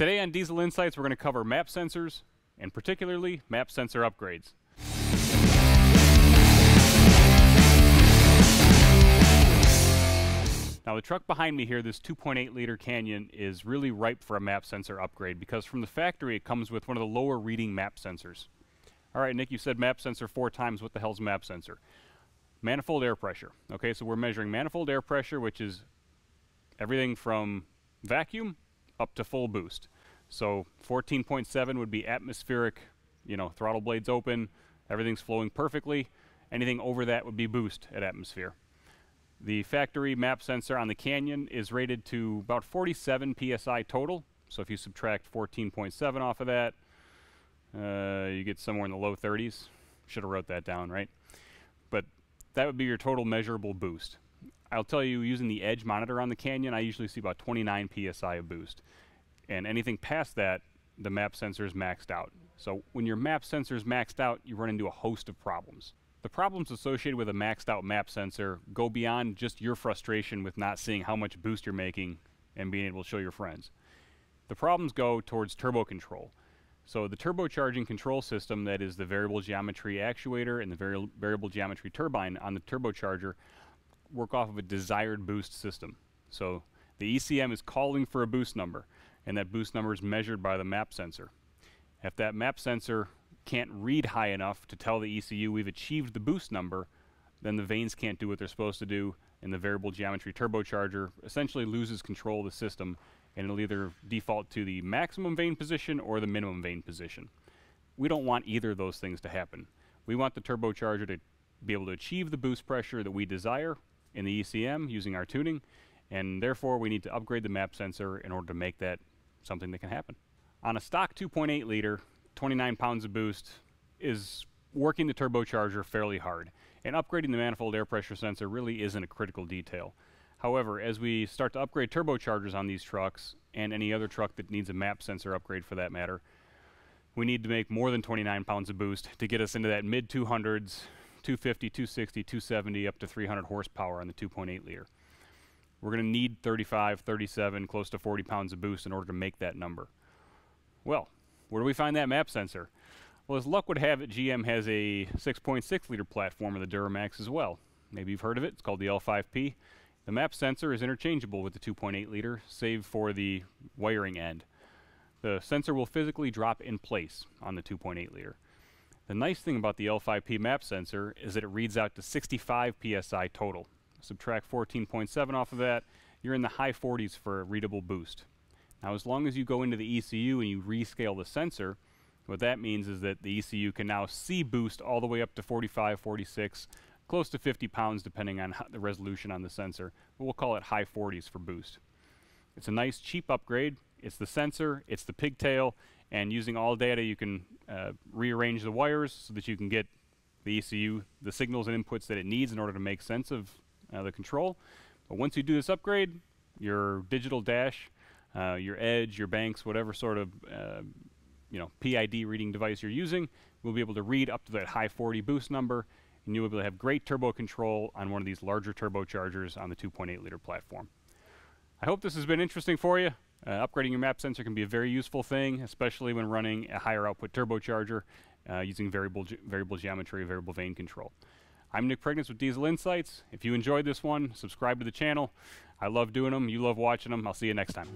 Today on Diesel Insights, we're going to cover map sensors, and particularly map sensor upgrades. Now the truck behind me here, this 2.8 liter Canyon, is really ripe for a map sensor upgrade because from the factory it comes with one of the lower reading map sensors. Alright Nick, you said map sensor four times, what the hell's map sensor? Manifold air pressure. Okay, so we're measuring manifold air pressure, which is everything from vacuum up to full boost. So 14.7 would be atmospheric, you know, throttle blades open, everything's flowing perfectly. Anything over that would be boost at atmosphere. The factory map sensor on the Canyon is rated to about 47 psi total. So if you subtract 14.7 off of that, uh, you get somewhere in the low 30s. Should have wrote that down, right? But that would be your total measurable boost. I'll tell you, using the Edge monitor on the Canyon, I usually see about 29 psi of boost. And anything past that, the map sensor is maxed out. So when your map sensor is maxed out, you run into a host of problems. The problems associated with a maxed out map sensor go beyond just your frustration with not seeing how much boost you're making and being able to show your friends. The problems go towards turbo control. So the turbocharging control system that is the variable geometry actuator and the vari variable geometry turbine on the turbocharger work off of a desired boost system. So the ECM is calling for a boost number and that boost number is measured by the map sensor. If that map sensor can't read high enough to tell the ECU we've achieved the boost number, then the vanes can't do what they're supposed to do, and the variable geometry turbocharger essentially loses control of the system, and it'll either default to the maximum vane position or the minimum vane position. We don't want either of those things to happen. We want the turbocharger to be able to achieve the boost pressure that we desire in the ECM using our tuning, and therefore we need to upgrade the map sensor in order to make that something that can happen. On a stock 2.8 liter, 29 pounds of boost is working the turbocharger fairly hard, and upgrading the manifold air pressure sensor really isn't a critical detail. However, as we start to upgrade turbochargers on these trucks, and any other truck that needs a map sensor upgrade for that matter, we need to make more than 29 pounds of boost to get us into that mid 200s, 250, 260, 270, up to 300 horsepower on the 2.8 liter. We're going to need 35, 37, close to 40 pounds of boost in order to make that number. Well, where do we find that map sensor? Well, as luck would have it, GM has a 6.6 liter platform of the Duramax as well. Maybe you've heard of it. It's called the L5P. The map sensor is interchangeable with the 2.8 liter, save for the wiring end. The sensor will physically drop in place on the 2.8 liter. The nice thing about the L5P map sensor is that it reads out to 65 psi total. Subtract 14.7 off of that, you're in the high 40s for a readable boost. Now as long as you go into the ECU and you rescale the sensor, what that means is that the ECU can now see boost all the way up to 45, 46, close to 50 pounds depending on the resolution on the sensor, but we'll call it high 40s for boost. It's a nice cheap upgrade. It's the sensor, it's the pigtail, and using ALLDATA, you can uh, rearrange the wires so that you can get the ECU the signals and inputs that it needs in order to make sense of uh, the control. But once you do this upgrade, your digital dash uh, your Edge, your Banks, whatever sort of uh, you know PID reading device you're using, we'll be able to read up to that high 40 boost number, and you'll be able to have great turbo control on one of these larger turbochargers on the 2.8 liter platform. I hope this has been interesting for you. Uh, upgrading your map sensor can be a very useful thing, especially when running a higher output turbocharger uh, using variable, ge variable geometry, variable vane control. I'm Nick Priegnitz with Diesel Insights. If you enjoyed this one, subscribe to the channel. I love doing them. You love watching them. I'll see you next time.